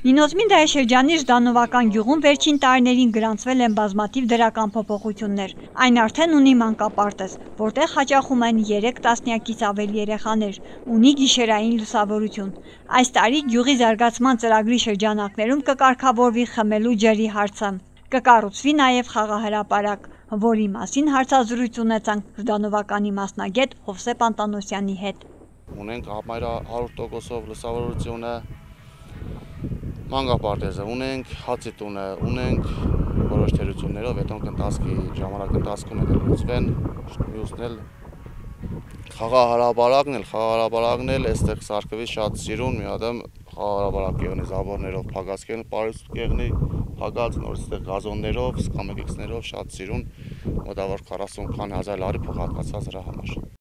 Նինոզմինդայի շրջանի Ժդանովական գյուղում վերջին տարիներին գրանցվել են բազմաթիվ դրական փոփոխություններ։ Այն արդեն ունի մանկապարտեզ, որտեղ հաճախում են 3 տասնյակից ավելի երեխաներ, ունի գիշերային լուսավորություն։ Այս տարի գյուղի զարգացման ծրագրի շրջանակներում կկարգավորվի խմելու ջրի հարցը։ Կկառուցվի նաև խաղահրապարակ, որի մասին հարցազրույց ունեցանք Ժդանովականի մասնագետ Հովսեփ Անտանոսյանի հետ։ Ունենք համարյա 100%-ով լուսավորությունը, մանկապարտեզը ունենք, հացի տունը ունենք, որոշ թերություններով հետոն կընթացքի ժամանակ ընթացքում է լուծվեն, մյուսն էլ խաղահարաբարակն էլ, խաղահարաբարակն էլ այստեղ սարկվի շատ սիրուն, մի հատ խաղահարաբարակ կեղնի զաբորներով փակած կեղնի, Փարիզ կեղնի, փակած նոր այստեղ գազոններով, սկամեկիքսներով շատ սիրուն, մոտավոր 40 քանի հազար լարի փոխհատկացած դրա համար։